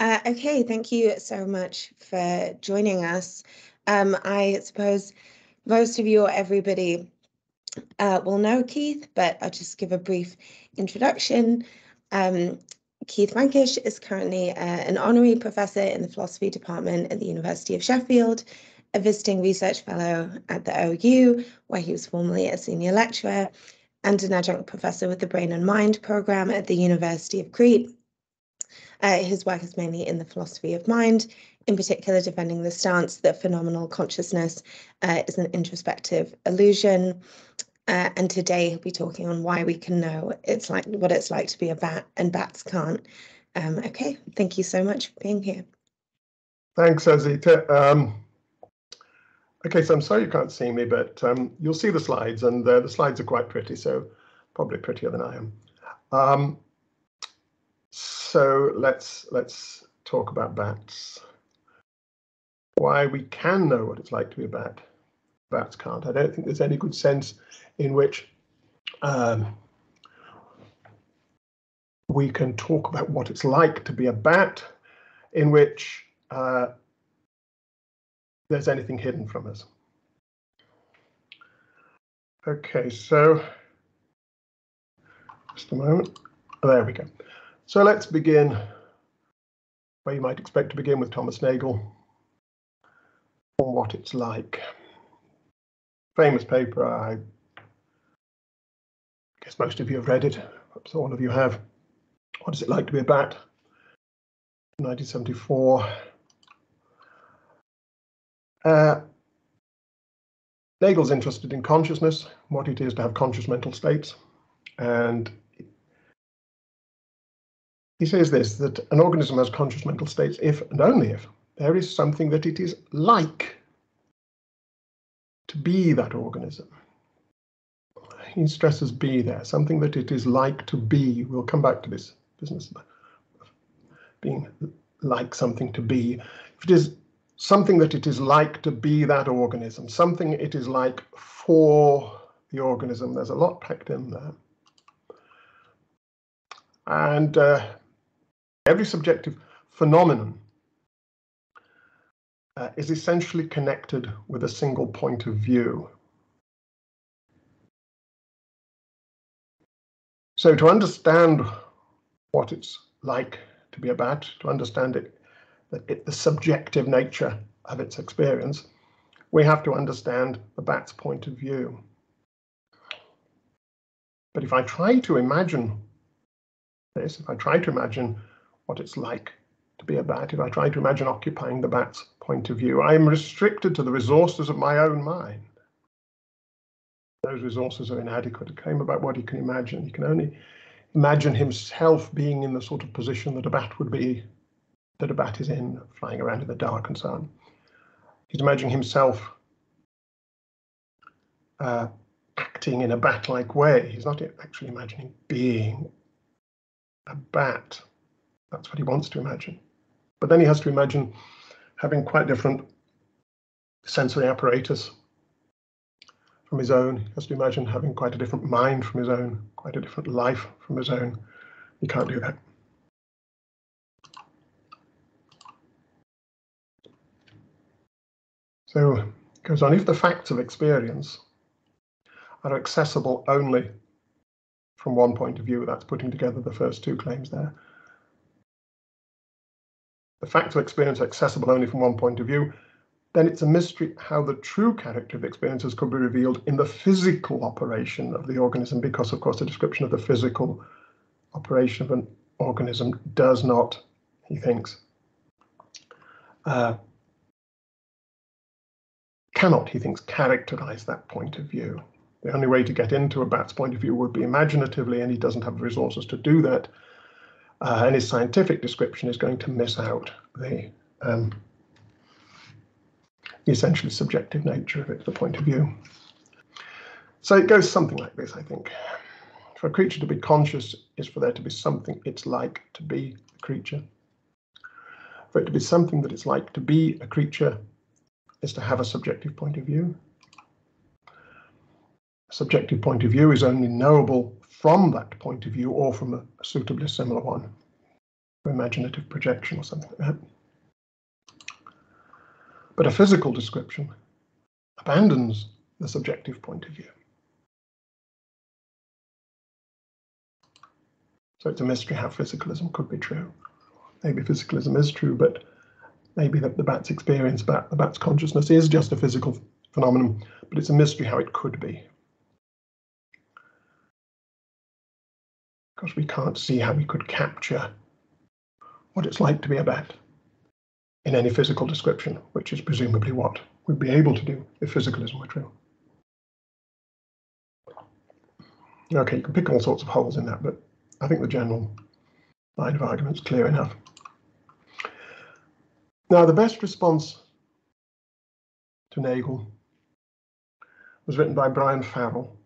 Uh, okay, thank you so much for joining us. Um, I suppose most of you or everybody uh, will know Keith, but I'll just give a brief introduction. Um, Keith Frankish is currently uh, an honorary professor in the philosophy department at the University of Sheffield, a visiting research fellow at the OU, where he was formerly a senior lecturer, and an adjunct professor with the Brain and Mind program at the University of Crete. Uh, his work is mainly in the philosophy of mind, in particular defending the stance that phenomenal consciousness uh, is an introspective illusion. Uh, and today he'll be talking on why we can know it's like what it's like to be a bat and bats can't. Um, okay, thank you so much for being here. Thanks, Azita. Um, okay, so I'm sorry you can't see me, but um, you'll see the slides, and uh, the slides are quite pretty, so probably prettier than I am. So let's let's talk about bats. Why we can know what it's like to be a bat. Bats can't. I don't think there's any good sense in which um, we can talk about what it's like to be a bat, in which uh, there's anything hidden from us. Okay, so just a moment. There we go. So let's begin where you might expect to begin with Thomas Nagel on what it's like. Famous paper, I guess most of you have read it, perhaps all of you have. What is it like to be a bat? 1974. Uh, Nagel's interested in consciousness, what it is to have conscious mental states, and he says this, that an organism has conscious mental states if and only if there is something that it is like to be that organism. He stresses be there, something that it is like to be. We'll come back to this business of being like something to be. If it is something that it is like to be that organism, something it is like for the organism, there's a lot packed in there. And uh, every subjective phenomenon uh, is essentially connected with a single point of view. So to understand what it's like to be a bat, to understand it, it, the subjective nature of its experience, we have to understand the bat's point of view. But if I try to imagine this, if I try to imagine what it's like to be a bat. If I try to imagine occupying the bat's point of view, I am restricted to the resources of my own mind. Those resources are inadequate. It came about what he can imagine. He can only imagine himself being in the sort of position that a bat would be, that a bat is in, flying around in the dark and so on. He's imagining himself uh, acting in a bat-like way. He's not actually imagining being a bat. That's what he wants to imagine. But then he has to imagine having quite different sensory apparatus from his own. He has to imagine having quite a different mind from his own, quite a different life from his own. He can't do that. So goes on, if the facts of experience are accessible only from one point of view, that's putting together the first two claims there, the facts of experience accessible only from one point of view, then it's a mystery how the true character of experiences could be revealed in the physical operation of the organism, because of course the description of the physical operation of an organism does not, he thinks, uh, cannot, he thinks, characterize that point of view. The only way to get into a bat's point of view would be imaginatively, and he doesn't have the resources to do that uh, and his scientific description is going to miss out the, um, the essentially subjective nature of it, the point of view. So it goes something like this, I think. For a creature to be conscious is for there to be something it's like to be a creature. For it to be something that it's like to be a creature is to have a subjective point of view. A subjective point of view is only knowable from that point of view or from a, suitably similar one. or imaginative projection or something like that. But a physical description abandons the subjective point of view. So it's a mystery how physicalism could be true. Maybe physicalism is true, but maybe that the bat's experience, bat, the bat's consciousness is just a physical phenomenon, but it's a mystery how it could be. Because we can't see how we could capture what it's like to be a bat in any physical description, which is presumably what we'd be able to do if physicalism were true. Okay, you can pick all sorts of holes in that, but I think the general line of argument is clear enough. Now, the best response to Nagel was written by Brian Farrell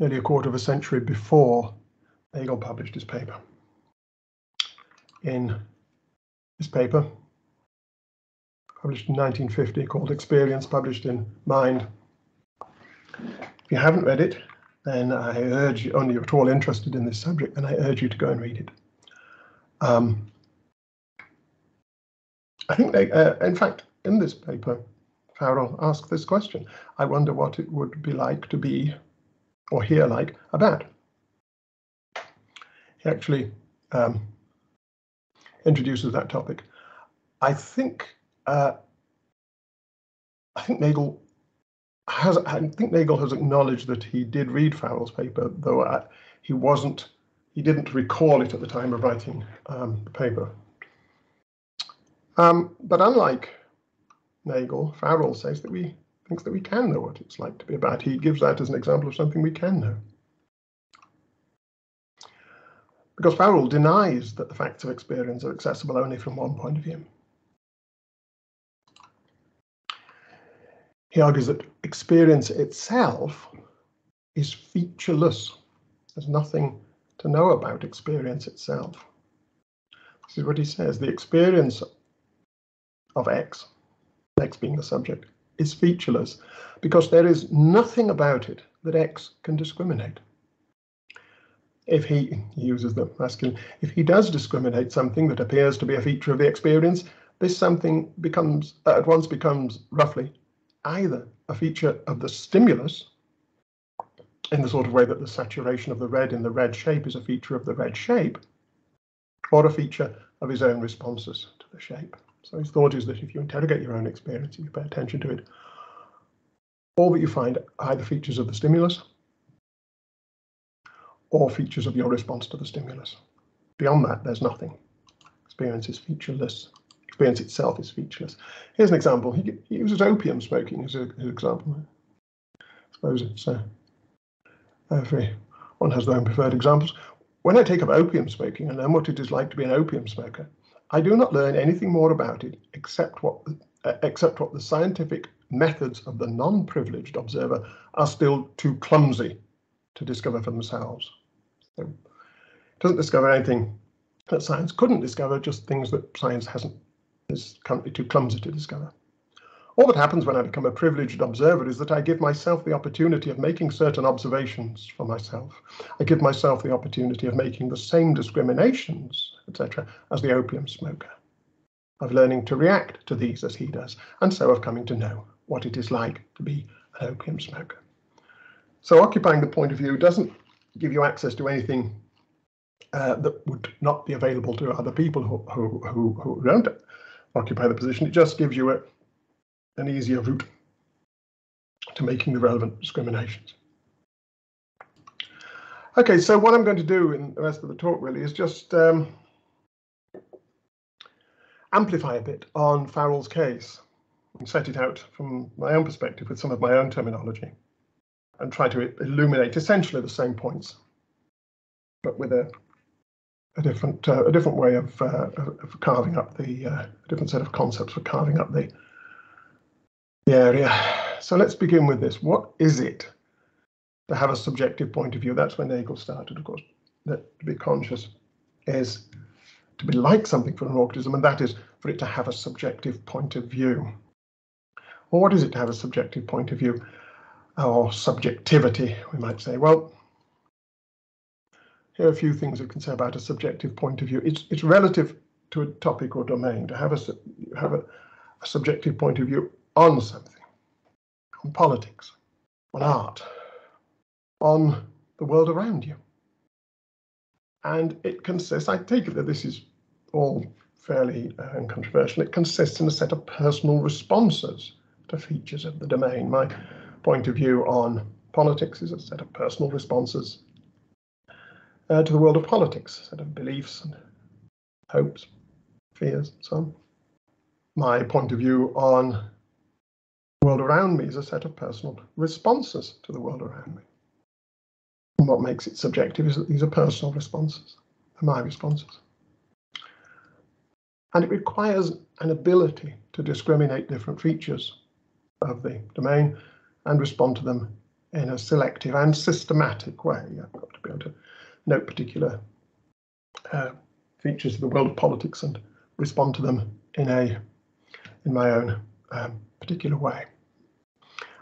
nearly a quarter of a century before Nagel published his paper. In his paper, published in 1950, called Experience, published in Mind. If you haven't read it, then I urge you, only if at all interested in this subject, then I urge you to go and read it. Um, I think they, uh, in fact, in this paper, Farrell asked this question. I wonder what it would be like to be or hear like a bat. He actually um, introduces that topic. I think uh, I think Nagel has I think Nagel has acknowledged that he did read Farrell's paper, though uh, he wasn't he didn't recall it at the time of writing um, the paper. Um, but unlike Nagel, Farrell says that we thinks that we can know what it's like to be a bat. He gives that as an example of something we can know. Because Farrell denies that the facts of experience are accessible only from one point of view. He argues that experience itself is featureless. There's nothing to know about experience itself. This is what he says. The experience of X, X being the subject, is featureless because there is nothing about it that X can discriminate. If he, uses the masculine, if he does discriminate something that appears to be a feature of the experience, this something becomes uh, at once becomes roughly either a feature of the stimulus in the sort of way that the saturation of the red in the red shape is a feature of the red shape, or a feature of his own responses to the shape. So his thought is that if you interrogate your own experience, if you pay attention to it, all that you find are either features of the stimulus or features of your response to the stimulus. Beyond that, there's nothing. Experience is featureless experience itself is featureless. Here's an example. He, he uses opium smoking as, an example. I suppose it's uh, every one has their own preferred examples. When I take up opium smoking and learn what it is like to be an opium smoker, I do not learn anything more about it except what uh, except what the scientific methods of the non-privileged observer are still too clumsy to discover for themselves. So it doesn't discover anything that science couldn't discover, just things that science hasn't is currently too clumsy to discover. All that happens when I become a privileged observer is that I give myself the opportunity of making certain observations for myself. I give myself the opportunity of making the same discriminations, etc., as the opium smoker, of learning to react to these as he does, and so of coming to know what it is like to be an opium smoker. So occupying the point of view doesn't give you access to anything uh, that would not be available to other people who, who, who, who don't occupy the position. It just gives you a, an easier route to making the relevant discriminations. Okay, so what I'm going to do in the rest of the talk really is just um, amplify a bit on Farrell's case and set it out from my own perspective with some of my own terminology and try to illuminate essentially the same points, but with a a different uh, a different way of, uh, of carving up the uh, different set of concepts for carving up the the area. So let's begin with this. What is it to have a subjective point of view? That's when Nagel started, of course. That to be conscious is to be like something for an organism, and that is for it to have a subjective point of view. Well, what is it to have a subjective point of view? Or subjectivity, we might say. Well, here are a few things we can say about a subjective point of view. It's, it's relative to a topic or domain to have a, have a, a subjective point of view on something, on politics, on art, on the world around you. And it consists, I take it that this is all fairly uh, uncontroversial, it consists in a set of personal responses to features of the domain. My point of view on politics is a set of personal responses uh, to the world of politics, a set of beliefs and hopes, fears, and so on. My point of view on around me is a set of personal responses to the world around me. And what makes it subjective is that these are personal responses, my responses. And it requires an ability to discriminate different features of the domain and respond to them in a selective and systematic way. I've got to be able to note particular uh, features of the world of politics and respond to them in a in my own um, particular way.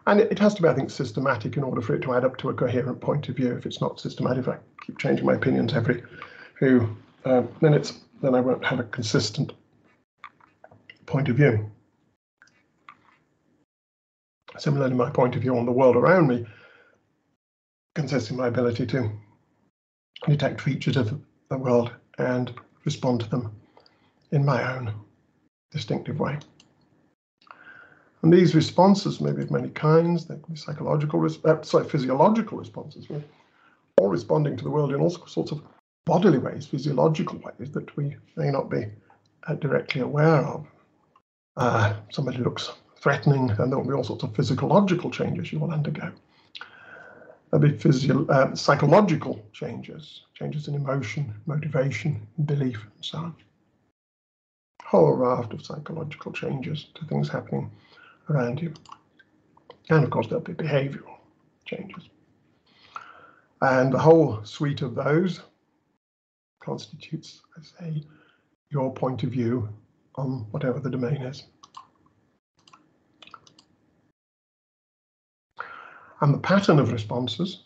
And it, has to be, I think, systematic in order for it to add up to a coherent point of view. If it's not systematic, if I keep changing my opinions every few uh, minutes, then I won't have a consistent point of view. Similarly, my point of view on the world around me consists in my ability to detect features of the world and respond to them in my own distinctive way. And these responses may be of many kinds. They can be psychological, uh, sorry, physiological responses. We're all responding to the world in all sorts of bodily ways, physiological ways that we may not be uh, directly aware of. Uh, somebody looks threatening, and there will be all sorts of physiological changes you will undergo. There'll be physio uh, psychological changes, changes in emotion, motivation, belief, and so on. Whole raft of psychological changes to things happening around you. And of course, there'll be behavioral changes. And the whole suite of those constitutes, I say, your point of view on whatever the domain is. and the pattern of responses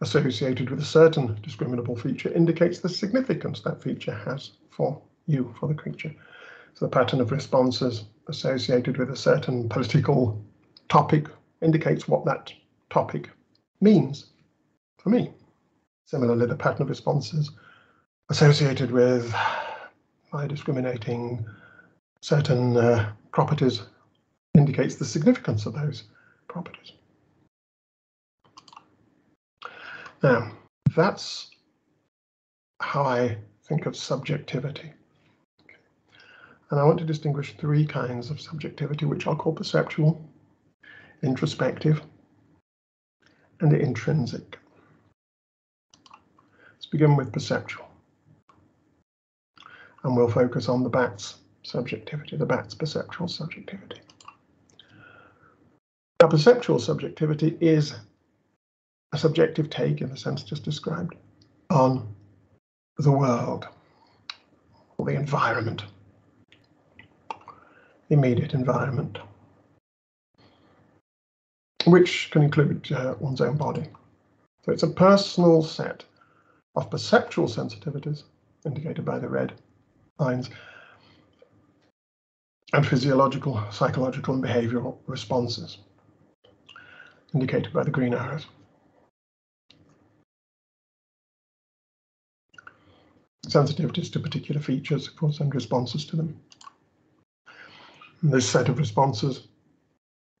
associated with a certain discriminable feature indicates the significance that feature has for you, for the creature. So the pattern of responses associated with a certain political topic indicates what that topic means for me. Similarly, the pattern of responses associated with my discriminating certain uh, properties indicates the significance of those properties. Now, that's how I think of subjectivity. And I want to distinguish three kinds of subjectivity, which I'll call perceptual, introspective, and intrinsic. Let's begin with perceptual. And we'll focus on the bat's subjectivity, the bat's perceptual subjectivity. Now, perceptual subjectivity is a subjective take, in the sense just described, on the world or the environment, immediate environment, which can include uh, one's own body. So it's a personal set of perceptual sensitivities, indicated by the red lines, and physiological, psychological, and behavioral responses indicated by the green arrows. Sensitivities to particular features, of course, and responses to them. This set of responses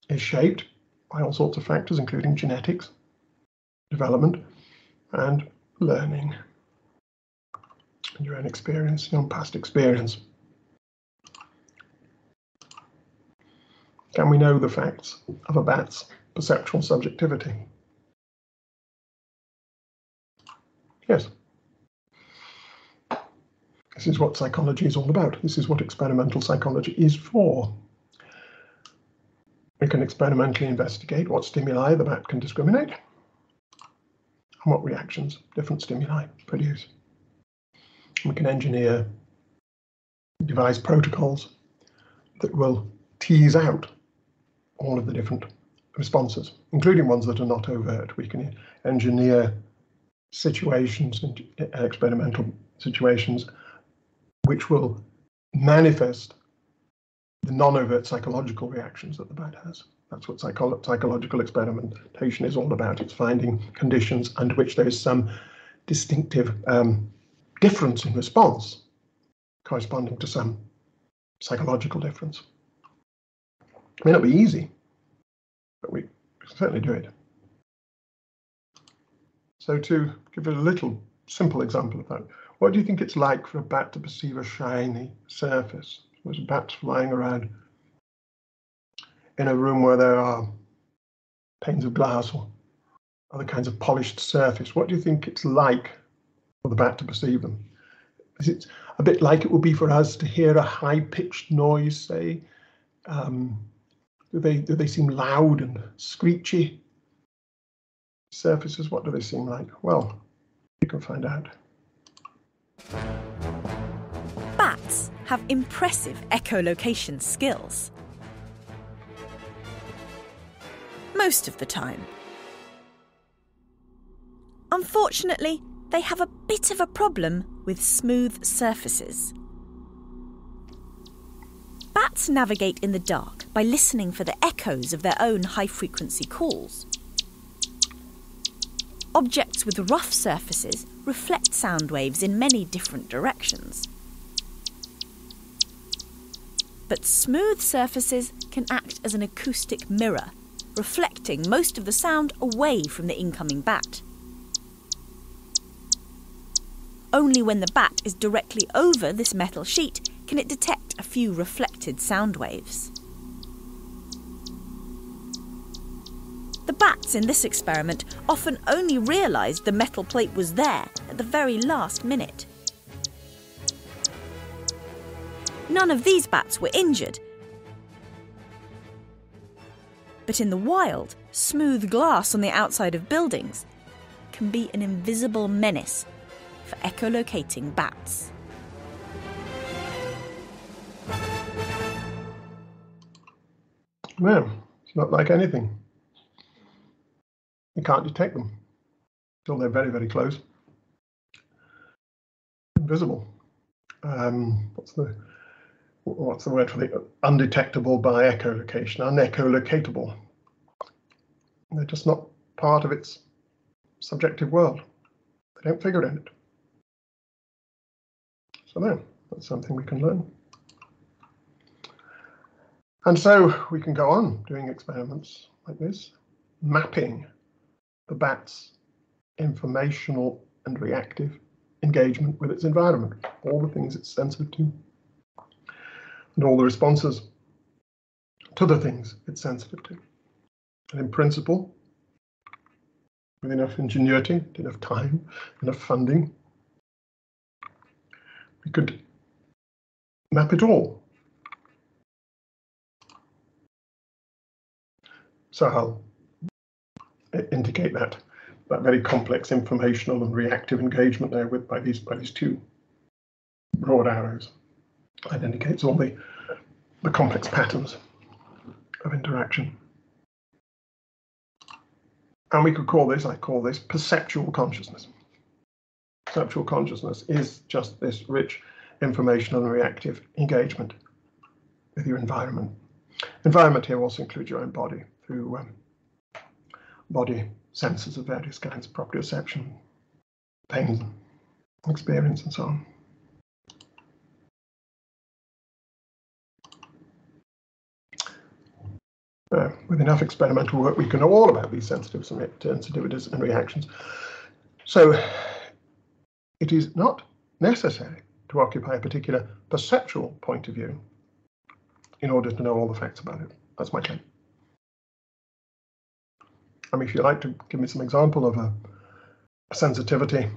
is shaped by all sorts of factors, including genetics, development, and learning, and your own experience, your own past experience. Can we know the facts of a bat's perceptual subjectivity. Yes. This is what psychology is all about. This is what experimental psychology is for. We can experimentally investigate what stimuli the bat can discriminate and what reactions different stimuli produce. We can engineer, devise protocols that will tease out all of the different responses, including ones that are not overt. We can engineer situations and experimental situations which will manifest the non-overt psychological reactions that the bat has. That's what psycho psychological experimentation is all about. It's finding conditions under which there is some distinctive um, difference in response corresponding to some psychological difference. It may not be easy, but we certainly do it. So to give a little simple example of that, what do you think it's like for a bat to perceive a shiny surface? There's bats flying around in a room where there are panes of glass or other kinds of polished surface. What do you think it's like for the bat to perceive them? Is it a bit like it would be for us to hear a high-pitched noise, say? Um, do they do they seem loud and screechy? Surfaces, what do they seem like? Well, you can find out. Bats have impressive echolocation skills. Most of the time. Unfortunately, they have a bit of a problem with smooth surfaces. Bats navigate in the dark by listening for the echoes of their own high frequency calls. Objects with rough surfaces reflect sound waves in many different directions. But smooth surfaces can act as an acoustic mirror, reflecting most of the sound away from the incoming bat. Only when the bat is directly over this metal sheet can it detect a few reflected sound waves. The bats in this experiment often only realised the metal plate was there at the very last minute. None of these bats were injured. But in the wild, smooth glass on the outside of buildings can be an invisible menace for echolocating bats. Well, it's not like anything. You can't detect them until they're very, very close. Invisible. Um, what's the what's the word for the undetectable by echolocation? Unecholatable. They're just not part of its subjective world. They don't figure in it. So there, that's something we can learn. And so we can go on doing experiments like this, mapping the bat's informational and reactive engagement with its environment, all the things it's sensitive to, and all the responses to the things it's sensitive to. And in principle, with enough ingenuity, enough time, enough funding, we could map it all. So indicate that that very complex informational and reactive engagement there with by these by these two broad arrows. That indicates all the the complex patterns of interaction. And we could call this, I call this perceptual consciousness perceptual consciousness is just this rich informational and reactive engagement with your environment. Environment here also includes your own body through um, body senses of various kinds, proprioception, pain, experience, and so on. Uh, with enough experimental work, we can know all about these sensitivities and reactions. So it is not necessary to occupy a particular perceptual point of view in order to know all the facts about it. That's my claim. I mean, if you'd like to give me some example of a, a sensitivity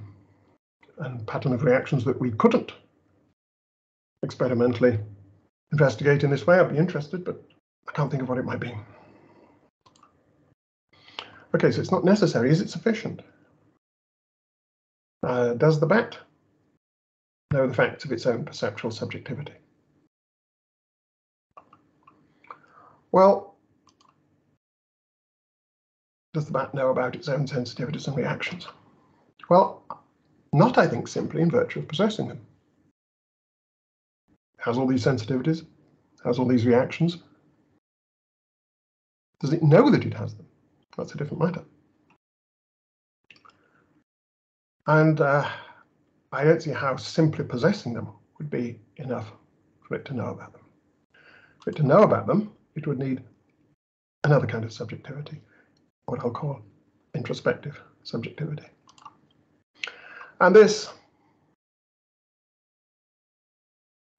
and pattern of reactions that we couldn't experimentally investigate in this way, I'd be interested, but I can't think of what it might be. Okay, so it's not necessary. Is it sufficient? Uh, does the bat know the facts of its own perceptual subjectivity? Well, does the bat know about its own sensitivities and reactions? Well, not, I think, simply in virtue of possessing them. Has all these sensitivities, has all these reactions. Does it know that it has them? That's a different matter. And uh, I don't see how simply possessing them would be enough for it to know about them. For it to know about them, it would need another kind of subjectivity, what I'll call introspective subjectivity. And this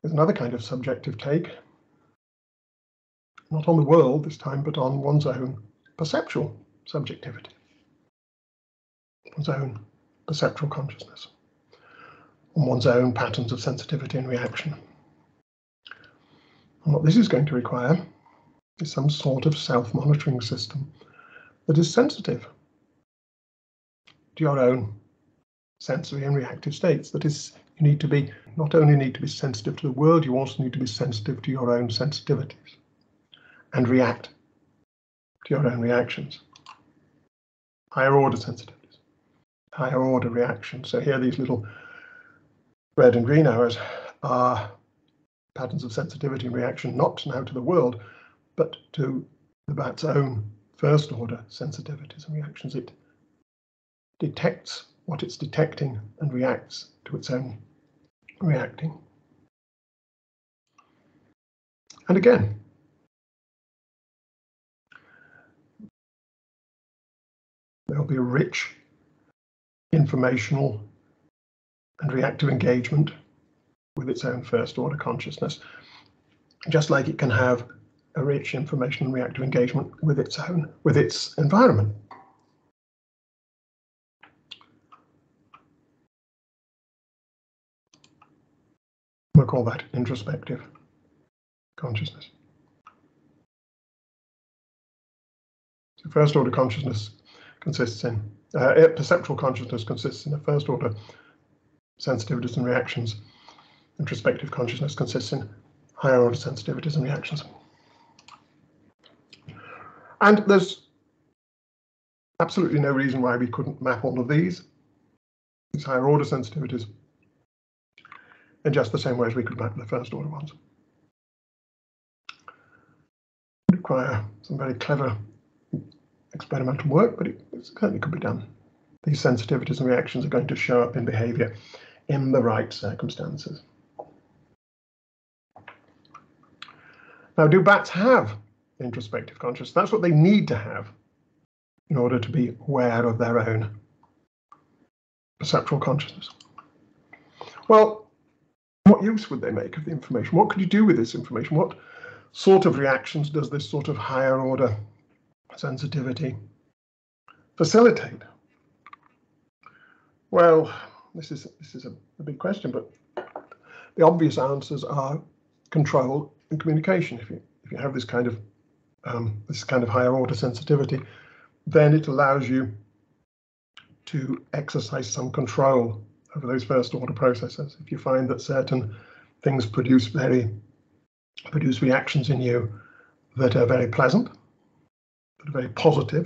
is another kind of subjective take, not on the world this time, but on one's own perceptual subjectivity, one's own perceptual consciousness, on one's own patterns of sensitivity and reaction. And what this is going to require is some sort of self-monitoring system that is sensitive to your own sensory and reactive states. That is, you need to be not only need to be sensitive to the world, you also need to be sensitive to your own sensitivities and react to your own reactions. Higher order sensitivities, higher order reactions. So here these little red and green arrows are patterns of sensitivity and reaction, not now to the world, but to the bat's own first order sensitivities and reactions. It detects what it's detecting and reacts to its own reacting. And again, there'll be a rich informational and reactive engagement with its own first order consciousness, just like it can have rich information and reactive engagement with its own, with its environment. We'll call that introspective consciousness. So first order consciousness consists in, uh, perceptual consciousness consists in a first order sensitivities and reactions. Introspective consciousness consists in higher order sensitivities and reactions. And there's absolutely no reason why we couldn't map all of these, these higher order sensitivities, in just the same way as we could map the first order ones. Require some very clever experimental work, but it, certainly could be done. These sensitivities and reactions are going to show up in behavior in the right circumstances. Now, do bats have introspective consciousness? That's what they need to have in order to be aware of their own perceptual consciousness. Well, what use would they make of the information? What could you do with this information? What sort of reactions does this sort of higher order sensitivity facilitate? Well, this is this is a, a big question, but the obvious answers are control and communication. If you if you have this kind of um, this kind of higher order sensitivity, then it allows you to exercise some control over those first order processes. If you find that certain things produce very produce reactions in you that are very pleasant, that are very positive,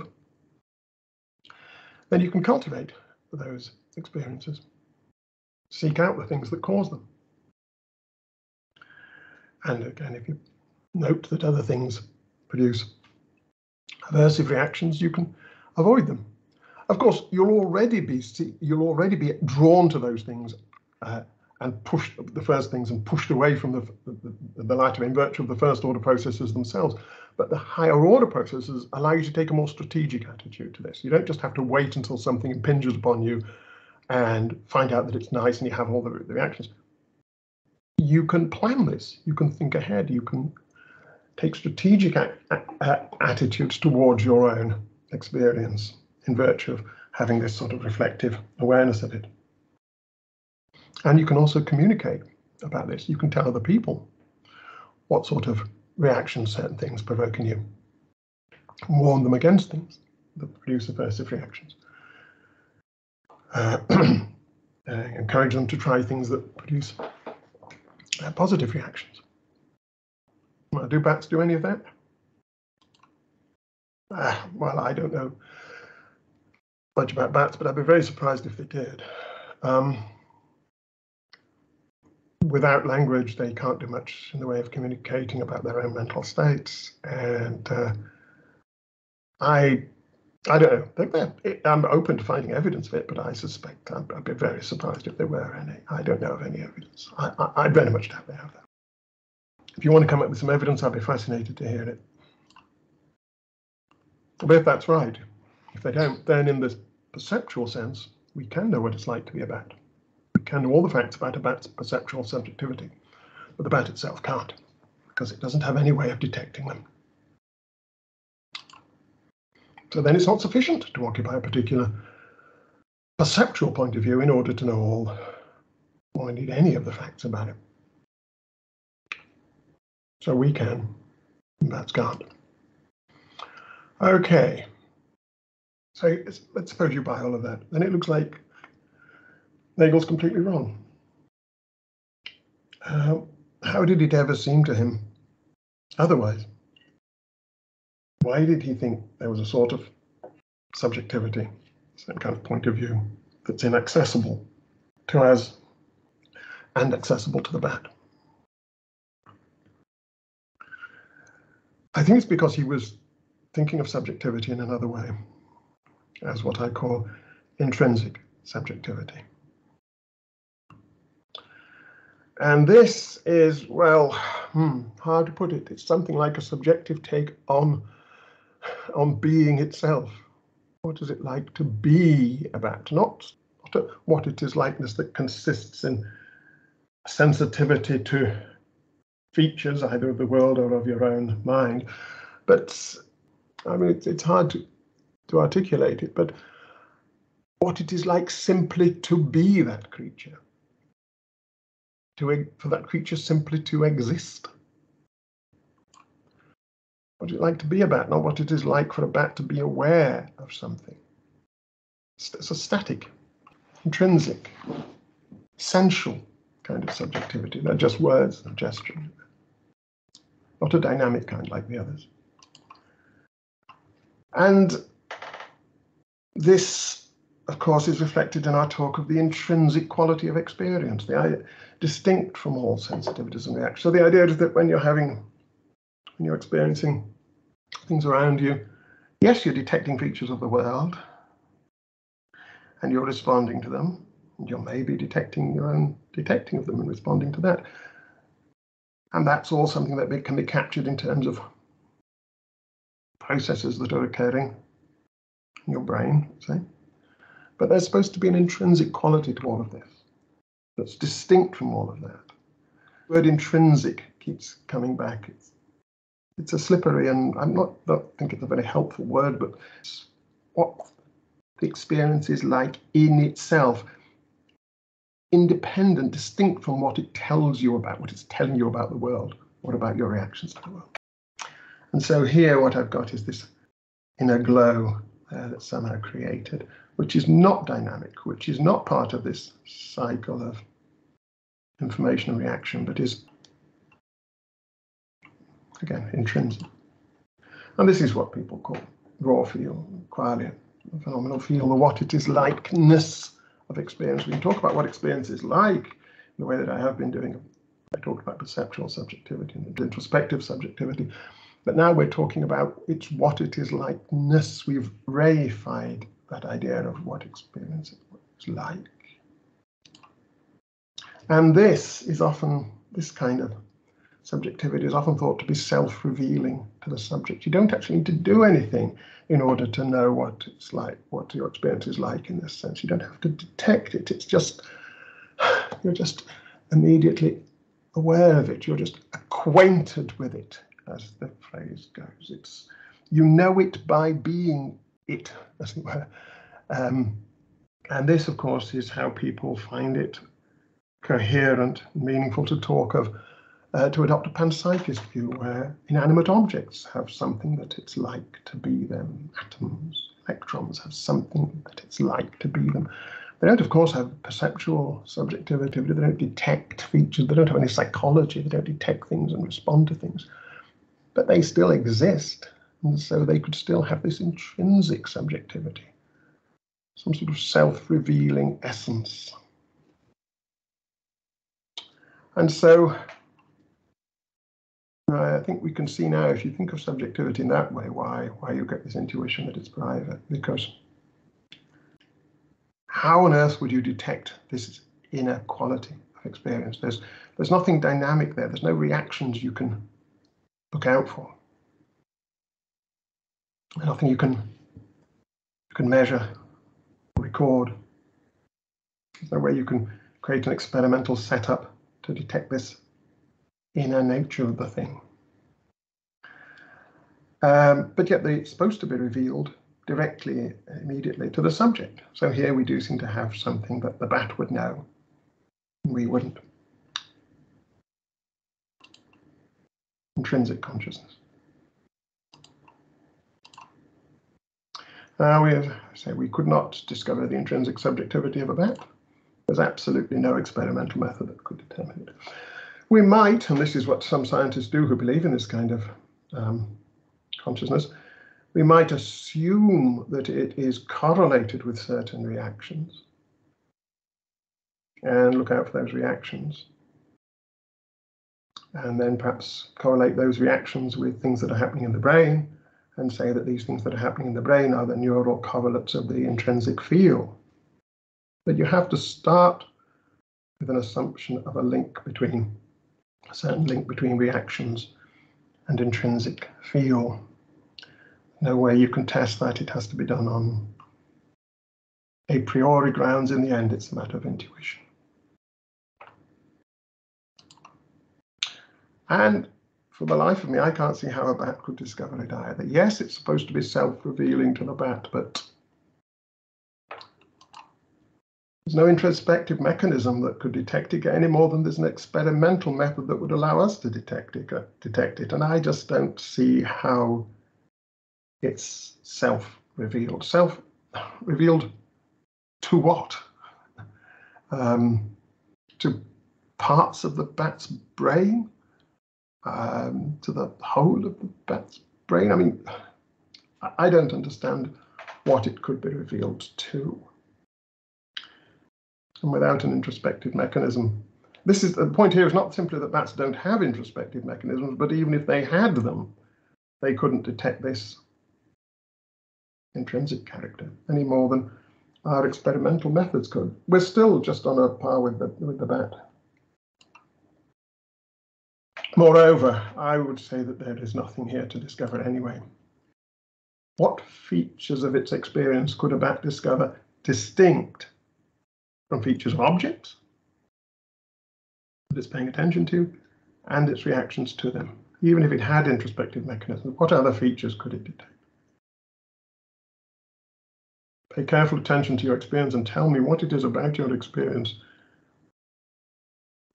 then you can cultivate those experiences. Seek out the things that cause them. And again, if you note that other things produce aversive reactions, you can avoid them. Of course, you'll already be you'll already be drawn to those things uh, and pushed the first things and pushed away from the, the, the latter in virtue of the first order processes themselves. But the higher order processes allow you to take a more strategic attitude to this. You don't just have to wait until something impinges upon you and find out that it's nice and you have all the, the reactions. You can plan this. You can think ahead. You can take strategic a, a, attitudes towards your own experience in virtue of having this sort of reflective awareness of it. And you can also communicate about this. You can tell other people what sort of reactions certain things provoke in you. Warn them against things that produce aversive reactions. Uh, uh, encourage them to try things that produce uh, positive reactions. Do bats do any of that? Uh, well, I don't know. much about bats, but I'd be very surprised if they did. Um, without language, they can't do much in the way of communicating about their own mental states. And uh, I, I don't know. I'm open to finding evidence of it, but I suspect I'd, I'd, be very surprised if there were any. I don't know of any evidence. I, I, I very much doubt they have that. If you want to come up with some evidence, I'd be fascinated to hear it. But if that's right, if they don't, then in the perceptual sense, we can know what it's like to be a bat. We can know all the facts about a bat's perceptual subjectivity, but the bat itself can't, because it doesn't have any way of detecting them. So then it's not sufficient to occupy a particular perceptual point of view in order to know all, or indeed any of the facts about it. So we can, bats can't. Okay. So let's suppose you buy all of that. Then it looks like Nagel's completely wrong. Uh, how did it ever seem to him otherwise? Why did he think there was a sort of subjectivity, some kind of point of view that's inaccessible to us and accessible to the bat? I think it's because he was thinking of subjectivity in another way as what I call intrinsic subjectivity. And this is, well, hmm, hard to put it. It's something like a subjective take on, on being itself. What is it like to be about? Not, not a, what it is likeness that consists in sensitivity to features either of the world or of your own mind. But I mean, it's, it's hard to to articulate it, but what it is like simply to be that creature, to for that creature simply to exist. What it's like to be a bat, not what it is like for a bat to be aware of something. It's a static, intrinsic, essential kind of subjectivity. They're just words and gestures, not a dynamic kind like the others. And this, of course, is reflected in our talk of the intrinsic quality of experience, the uh, distinct from all sensitivities and reactions. So the idea is that when you're having, when you're experiencing things around you, yes, you're detecting features of the world, and you're responding to them. And you're maybe detecting your own detecting of them and responding to that. And that's all something that can be captured in terms of processes that are occurring in your brain, say. But there's supposed to be an intrinsic quality to all of this that's distinct from all of that. The word intrinsic keeps coming back. It's, it's a slippery and I'm not don't think it's a very helpful word, but what the experience is like in itself, independent, distinct from what it tells you about, what it's telling you about the world, what about your reactions to the world. And so here what I've got is this inner glow uh, that's somehow created, which is not dynamic, which is not part of this cycle of information and reaction, but is, again, intrinsic. And this is what people call raw feel, qualia, phenomenal feel, or what it is likeness of experience. We can talk about what experience is like in the way that I have been doing. I talked about perceptual subjectivity and introspective subjectivity. But now we're talking about it's what it is likeness. We've reified that idea of what experience is like. And this is often, this kind of subjectivity is often thought to be self-revealing to the subject. You don't actually need to do anything in order to know what it's like, what your experience is like in this sense. You don't have to detect it. It's just, you're just immediately aware of it. You're just acquainted with it as the phrase goes. It's you know it by being it, as it were. Um, and this, of course, is how people find it coherent, meaningful to talk of, uh, to adopt a panpsychist view where inanimate objects have something that it's like to be them. Atoms, electrons have something that it's like to be them. They don't, of course, have perceptual subjectivity, they don't detect features, they don't have any psychology, they don't detect things and respond to things but they still exist. And so they could still have this intrinsic subjectivity. some sort of self-revealing essence. And so I think we can see now, if you think of subjectivity in that way, why, why you get this intuition that it's private. Because how on earth would you detect this inner quality of experience? There's, there's nothing dynamic there. There's no reactions you can look out for. Nothing you can you can measure, record. There's no way you can create an experimental setup to detect this inner nature of the thing. Um, but yet they're supposed to be revealed directly, immediately to the subject. So here we do seem to have something that the bat would know, we wouldn't. Intrinsic consciousness. Uh, we say we could not discover the intrinsic subjectivity of a bat. There's absolutely no experimental method that could determine it. We might, and this is what some scientists do who believe in this kind of um, consciousness, we might assume that it is correlated with certain reactions and look out for those reactions. And then perhaps correlate those reactions with things that are happening in the brain and say that these things that are happening in the brain are the neural correlates of the intrinsic feel. But you have to start with an assumption of a link between a certain link between reactions and intrinsic feel. No way you can test that. It has to be done on a priori grounds. In the end, it's a matter of intuition. And for the life of me, I can't see how a bat could discover it either. Yes, it's supposed to be self-revealing to the bat, but there's no introspective mechanism that could detect it any more than there's an experimental method that would allow us to detect it. Uh, detect it. And I just don't see how it's self-revealed. Self-revealed to what? Um, to parts of the bat's brain? um, to the whole of the bat's brain. I mean, I don't understand what it could be revealed to. And without an introspective mechanism, this is the point here is not simply that bats don't have introspective mechanisms, but even if they had them, they couldn't detect this intrinsic character any more than our experimental methods could. We're still just on a par with the with the bat. Moreover, I would say that there is nothing here to discover anyway. What features of its experience could a bat discover distinct from features of objects that it's paying attention to and its reactions to them? Even if it had introspective mechanisms, what other features could it detect? Pay careful attention to your experience and tell me what it is about your experience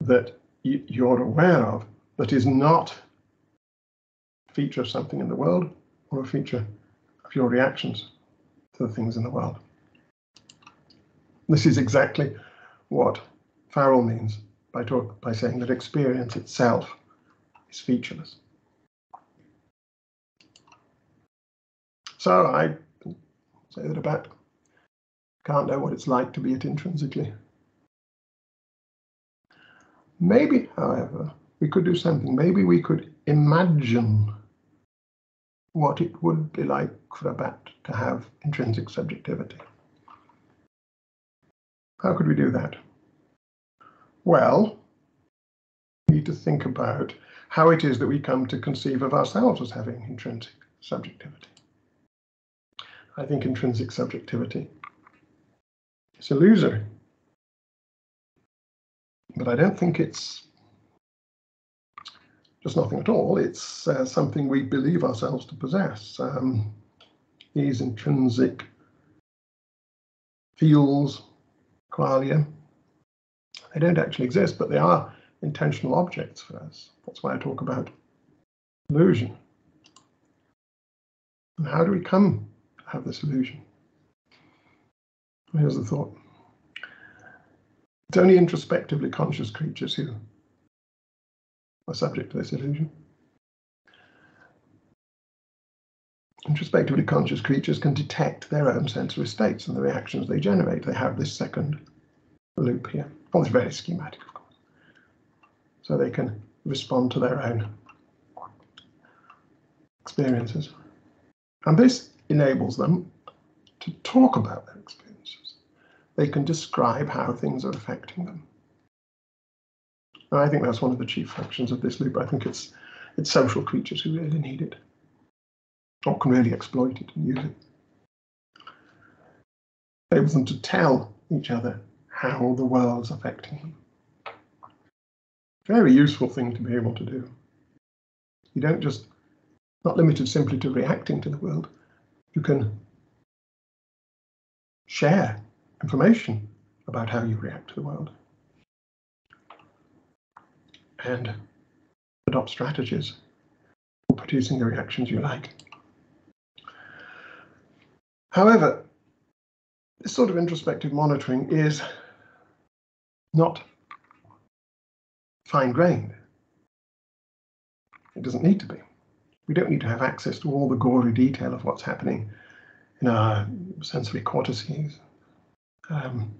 that you're aware of that is not a feature of something in the world or a feature of your reactions to the things in the world. This is exactly what Farrell means by, talk, by saying that experience itself is featureless. So I say that a bat can't know what it's like to be it intrinsically. Maybe, however, we could do something. Maybe we could imagine what it would be like for a bat to have intrinsic subjectivity. How could we do that? Well, we need to think about how it is that we come to conceive of ourselves as having intrinsic subjectivity. I think intrinsic subjectivity is illusory, but I don't think it's just nothing at all. It's uh, something we believe ourselves to possess. Um, these intrinsic feels, qualia, they don't actually exist, but they are intentional objects for us. That's why I talk about illusion. And how do we come to have this illusion? Here's the thought. It's only introspectively conscious creatures who are subject to this illusion. introspectively conscious creatures can detect their own sensory states and the reactions they generate. They have this second loop here. Well, it's very schematic, of course. So they can respond to their own experiences. And this enables them to talk about their experiences. They can describe how things are affecting them. And I think that's one of the chief functions of this loop. I think it's it's social creatures who really need it or can really exploit it and use it. Enables them to tell each other how the world's affecting them. Very useful thing to be able to do. You don't just, not limited simply to reacting to the world, you can share information about how you react to the world and adopt strategies for producing the reactions you like. However, this sort of introspective monitoring is not fine-grained. It doesn't need to be. We don't need to have access to all the gory detail of what's happening in our sensory cortices um,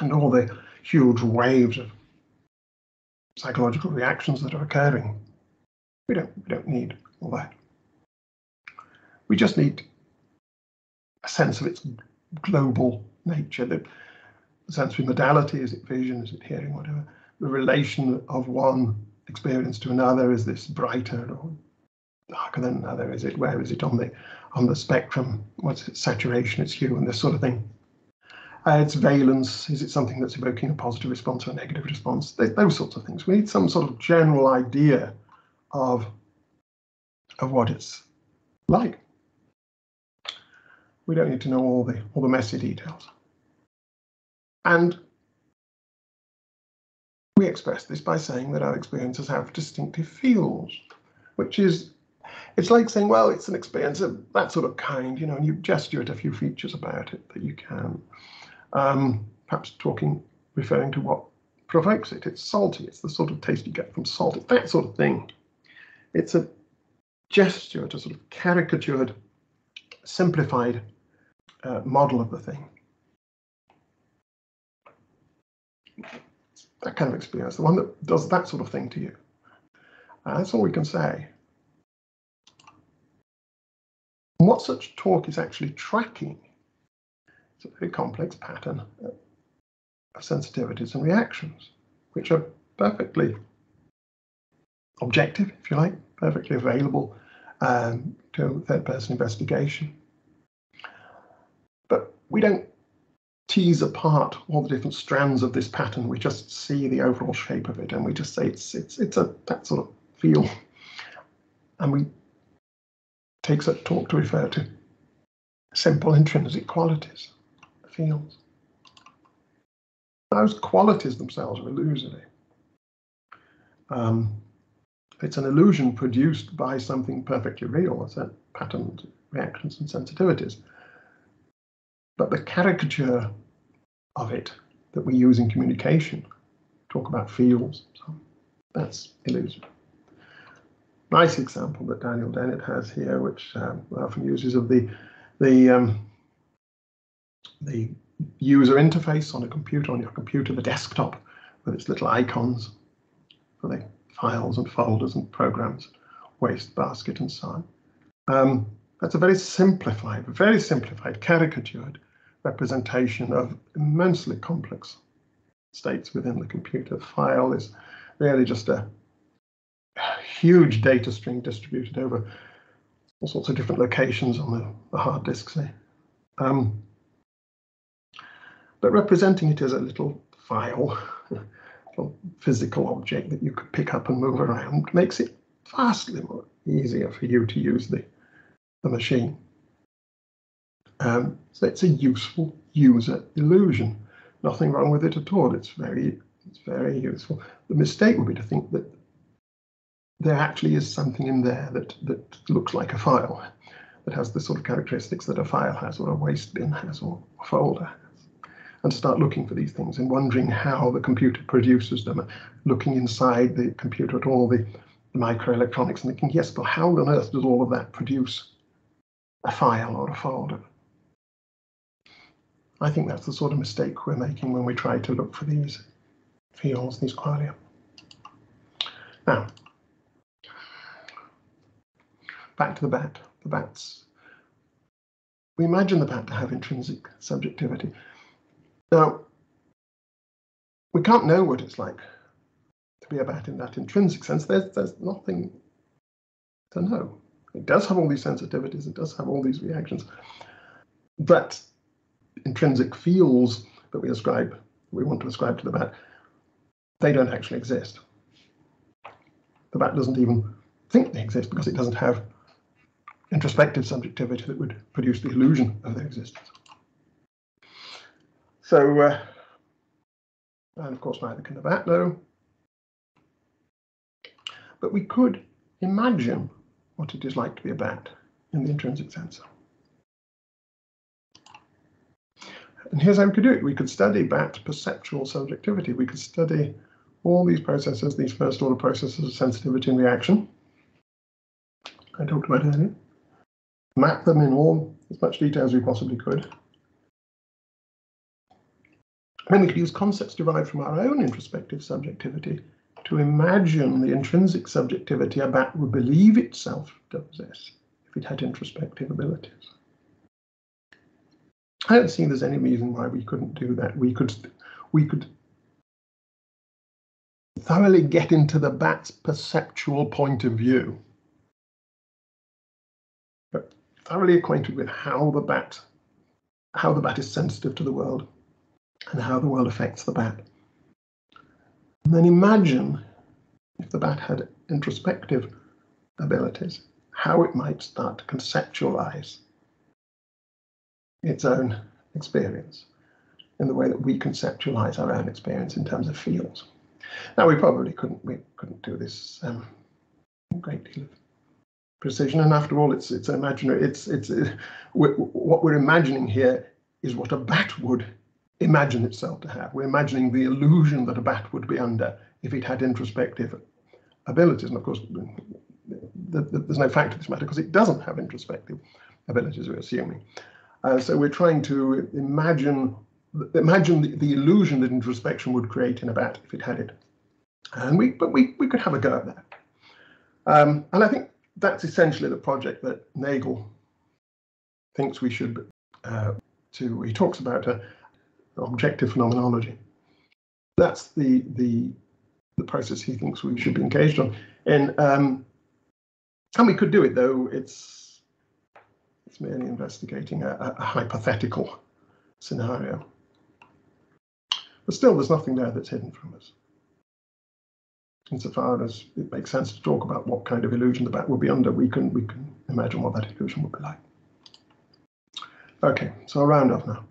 and all the huge waves of psychological reactions that are occurring. We don't, we don't need all that. We just need a sense of its global nature, sensory modality, is it vision, is it hearing, whatever. The relation of one experience to another, is this brighter or darker than another? Is it where is it on the on the spectrum? What's its saturation, its hue, and this sort of thing? Uh, its valence, is it something that's evoking a positive response or a negative response? Th those sorts of things. We need some sort of general idea of, of what it's like. We don't need to know all the all the messy details. And we express this by saying that our experiences have distinctive feels, which is, it's like saying, well, it's an experience of that sort of kind, you know, and you gesture at a few features about it that you can. Um, perhaps talking, referring to what provokes it. It's salty. It's the sort of taste you get from salt. It's that sort of thing. It's a gesture, a sort of caricatured, simplified uh, model of the thing. That kind of experience, the one that does that sort of thing to you. Uh, that's all we can say. And what such talk is actually tracking it's a very complex pattern of sensitivities and reactions, which are perfectly objective, if you like, perfectly available um, to third person investigation. But we don't tease apart all the different strands of this pattern. We just see the overall shape of it and we just say it's it's it's a that sort of feel. And we take such talk to refer to simple intrinsic qualities feels. Those qualities themselves are illusory. Um, it's an illusion produced by something perfectly real, as a patterns, reactions, and sensitivities. But the caricature of it that we use in communication, talk about feels, so that's illusory. Nice example that Daniel Dennett has here, which um, often uses of the the um, the user interface on a computer, on your computer, the desktop with its little icons for the files and folders and programs, waste basket and so on. Um, that's a very simplified, very simplified, caricatured representation of immensely complex states within the computer. File is really just a huge data string distributed over all sorts of different locations on the, the hard disks there. Um, but representing it as a little file, a physical object that you could pick up and move around makes it vastly more easier for you to use the, the machine. Um, so it's a useful user illusion. Nothing wrong with it at all. It's very, it's very useful. The mistake would be to think that there actually is something in there that that looks like a file, that has the sort of characteristics that a file has, or a waste bin has, or a folder has, and start looking for these things and wondering how the computer produces them, looking inside the computer at all the, the microelectronics and thinking, yes, but how on earth does all of that produce a file or a folder. I think that's the sort of mistake we're making when we try to look for these feels, these qualia. Now, back to the bat, the bats. We imagine the bat to have intrinsic subjectivity. Now, we can't know what it's like to be a bat in that intrinsic sense. There's, there's nothing to know. It does have all these sensitivities, it does have all these reactions, but intrinsic feels that we ascribe, we want to ascribe to the bat, they don't actually exist. The bat doesn't even think they exist because it doesn't have introspective subjectivity that would produce the illusion of their existence. So, uh, and of course neither can the bat know. But we could imagine what it is like to be a bat in the intrinsic sense. And here's how we could do it. We could study bat perceptual subjectivity. We could study all these processes, these first order processes of sensitivity and reaction. I talked about earlier. Map them in all as much detail as we possibly could. Then we could use concepts derived from our own introspective subjectivity to imagine the intrinsic subjectivity a bat would believe itself to possess if it had introspective abilities. I don't see there's any reason why we couldn't do that. We could, we could thoroughly get into the bat's perceptual point of view, but thoroughly acquainted with how the bat, how the bat is sensitive to the world, and how the world affects the bat. And then imagine if the bat had introspective abilities, how it might start to conceptualize its own experience in the way that we conceptualize our own experience in terms of feels. Now we probably couldn't we couldn't do this um, great deal of precision, and after all, it's it's imaginary. It's it's uh, we're, what we're imagining here is what a bat would imagine itself to have. We're imagining the illusion that a bat would be under if it had introspective abilities, and of course, the, the, there's no fact of this matter because it doesn't have introspective abilities. We're assuming. Uh, so we're trying to imagine imagine the, the, illusion that introspection would create in a bat if it had it. And we, but we, we could have a go at that. Um, and I think that's essentially the project that Nagel thinks we should uh, to. He talks about a, objective phenomenology. That's the the the process he thinks we should be engaged on. And um, and we could do it though. It's it's merely investigating a, a hypothetical scenario. But still, there's nothing there that's hidden from us. Insofar as it makes sense to talk about what kind of illusion the bat would be under, we can we can imagine what that illusion would be like. Okay, so I'll round off now.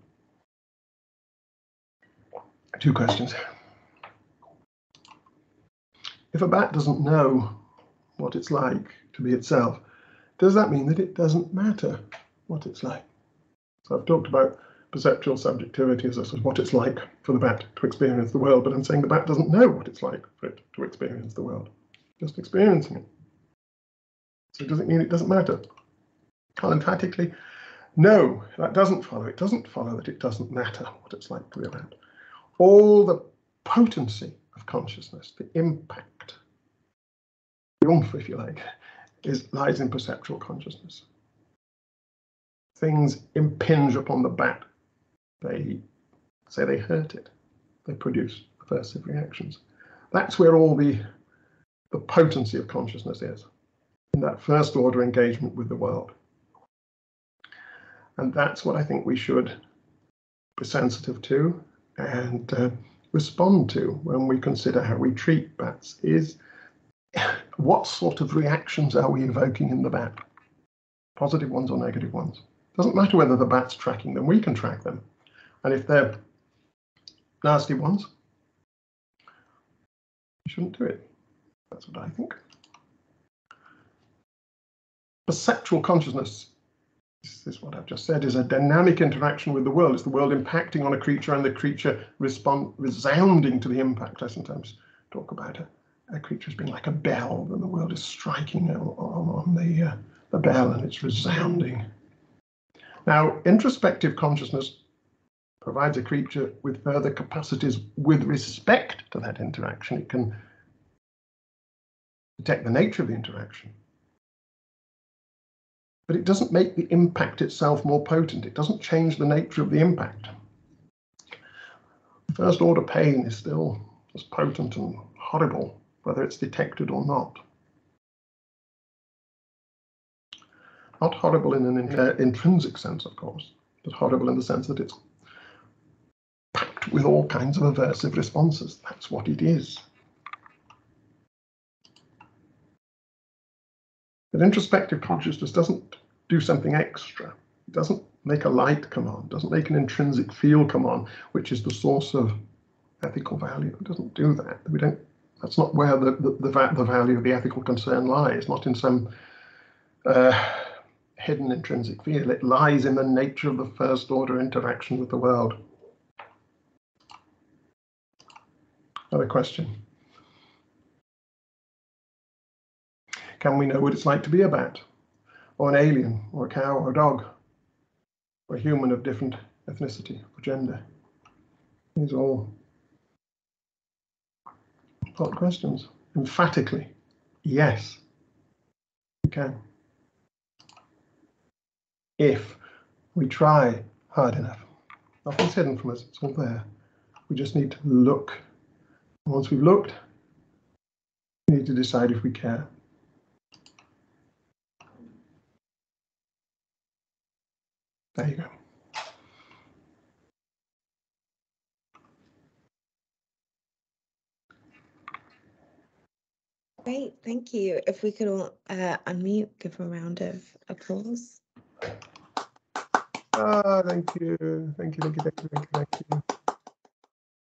Two questions. If a bat doesn't know what it's like to be itself, does that mean that it doesn't matter what it's like? So I've talked about perceptual subjectivity as what it's like for the bat to experience the world, but I'm saying the bat doesn't know what it's like for it to experience the world, just experiencing it. So it does it mean it doesn't matter? Well, emphatically, no, that doesn't follow. It doesn't follow that it doesn't matter what it's like to be a bat. All the potency of consciousness, the impact, the oomph, if you like, is lies in perceptual consciousness. Things impinge upon the bat. They say they hurt it. They produce aversive reactions. That's where all the the potency of consciousness is in that first order engagement with the world. And that's what I think we should be sensitive to and uh, respond to when we consider how we treat bats is what sort of reactions are we evoking in the bat? Positive ones or negative ones? Doesn't matter whether the bat's tracking them, we can track them. And if they're nasty ones, you shouldn't do it. That's what I think. Perceptual consciousness, this is what I've just said, is a dynamic interaction with the world. It's the world impacting on a creature and the creature respond resounding to the impact. I sometimes talk about it a creature as being like a bell, and the world is striking on, on the, uh, the bell and it's resounding Now, introspective consciousness provides a creature with further capacities with respect to that interaction. It can detect the nature of the interaction. But it doesn't make the impact itself more potent. It doesn't change the nature of the impact. First order pain is still as potent and horrible, whether it's detected or not. Not horrible in an in, uh, intrinsic sense, of course, but horrible in the sense that it's packed with all kinds of aversive responses. That's what it is. But introspective consciousness doesn't do something extra. It doesn't make a light come on, doesn't make an intrinsic feel come on, which is the source of ethical value. It doesn't do that. We don't. That's not where the the, the, the value of the ethical concern lies. Not in some uh, hidden intrinsic feel. It lies in the nature of the first order interaction with the world. Another question. Can we know what it's like to be a bat, or an alien, or a cow, or a dog, or a human of different ethnicity or gender? These are all hot questions. Emphatically, yes, we can. If we try hard enough. Nothing's hidden from us, it's all there. We just need to look. And once we've looked, we need to decide if we care. There you go. Great, thank you. If we could all uh, unmute, give a round of applause. Ah, thank you. Thank you, thank you, thank you, thank you, thank you.